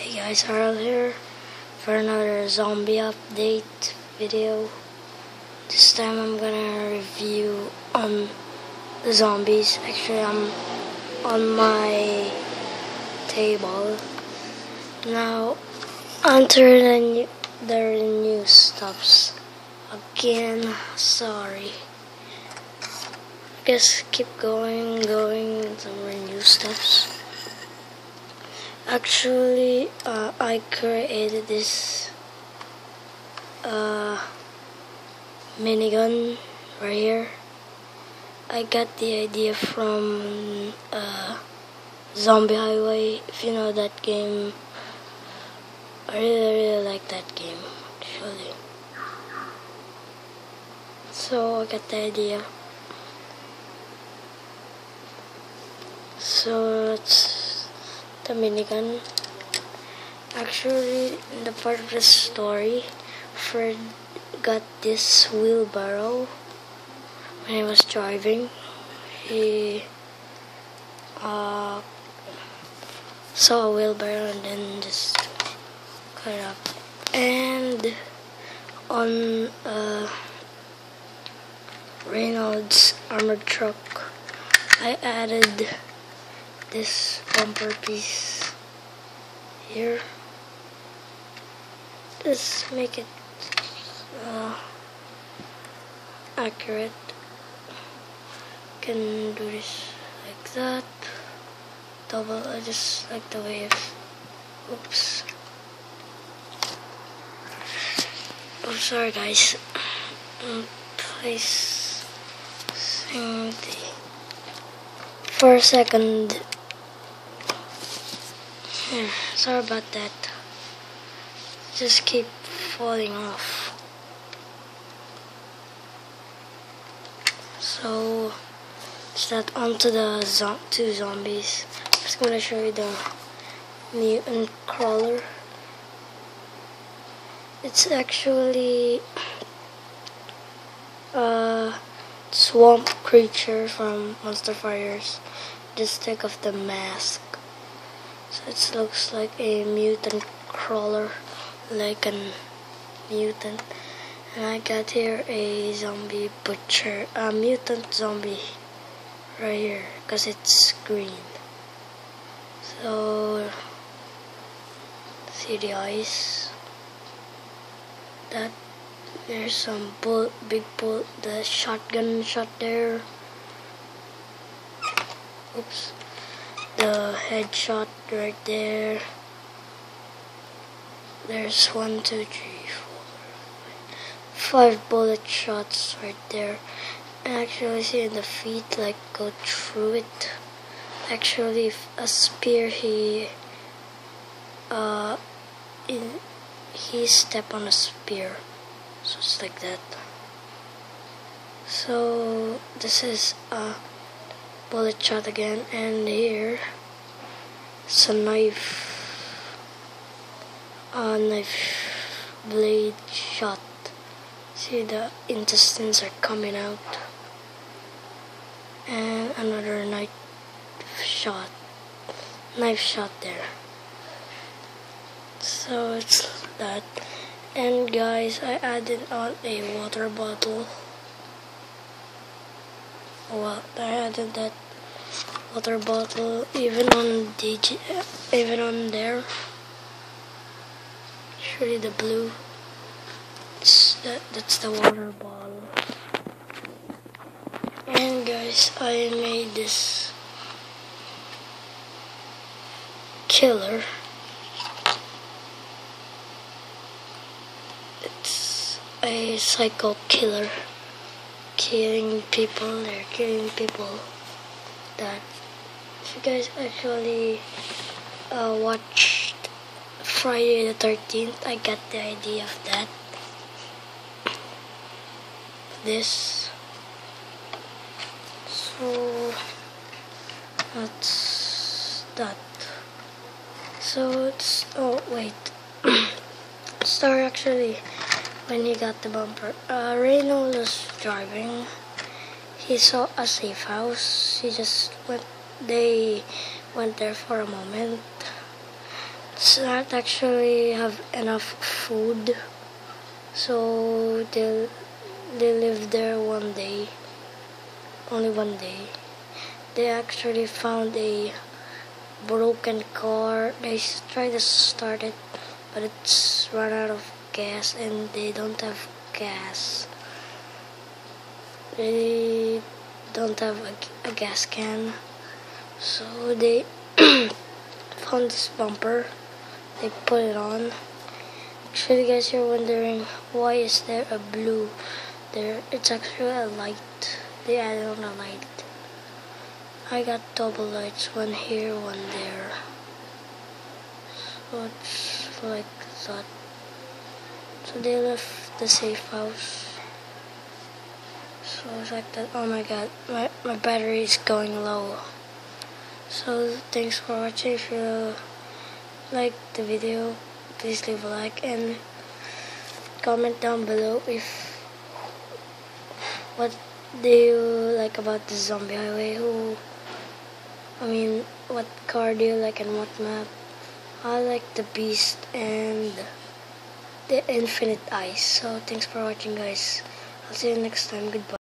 Hey guys, Harold here for another zombie update video. This time I'm gonna review um the zombies. Actually, I'm on my table now. Enter the new, the new stops again. Sorry. Just keep going, going. Some new stops. Actually, uh, I created this uh, minigun right here. I got the idea from uh, Zombie Highway. If you know that game, I really, really like that game actually. So I got the idea. So it's the minigun. Actually, in the part of the story, Fred got this wheelbarrow when he was driving. He uh, saw a wheelbarrow and then just cut it up. And on uh, Reynolds armored truck, I added this bumper piece here. Just make it uh, accurate. Can do this like that. Double. I just like the way of. Oops. I'm oh, sorry, guys. Place the for a second. Yeah, sorry about that. Just keep falling off. So, start onto the zo two zombies. I'm just gonna show you the mutant crawler. It's actually a swamp creature from Monster Fighters. Just take off the mask. It looks like a mutant crawler, like a mutant. And I got here a zombie butcher, a mutant zombie right here, because it's green. So, see the eyes? That, there's some big bull, the shotgun shot there. Oops the headshot right there. There's one, two, three, four, five bullet shots right there. Actually, see in the feet, like go through it. Actually, a spear, he uh, in, he step on a spear, so it's like that. So this is uh bullet shot again and here. It's a knife. A knife blade shot. See the intestines are coming out. And another knife shot. Knife shot there. So it's that. And guys I added on a water bottle I added that water bottle even on DJ, even on there. Surely the blue. That that's the water bottle. And guys, I made this killer. It's a psycho killer killing people. They're killing people that if you guys actually uh, watched Friday the 13th, I got the idea of that. This. So that's that. So it's oh wait. Star actually when he got the bumper. Uh, Reynolds driving. He saw a safe house. He just went. They went there for a moment. it's not actually have enough food, so they they live there one day, only one day. They actually found a broken car. They tried to start it, but it's run out of gas, and they don't have gas. They don't have a, a gas can, so they found this bumper. They put it on. Actually, you guys, you're wondering why is there a blue there? It's actually a light. They added on a light. I got double lights, one here, one there. So it's like that. So they left the safe house. So it's like that. Oh my god, my, my battery is going low. So thanks for watching. If you like the video, please leave a like and comment down below if what do you like about the zombie highway. Who I mean, what car do you like and what map? I like the Beast and the Infinite Ice. So thanks for watching, guys. I'll see you next time. Goodbye.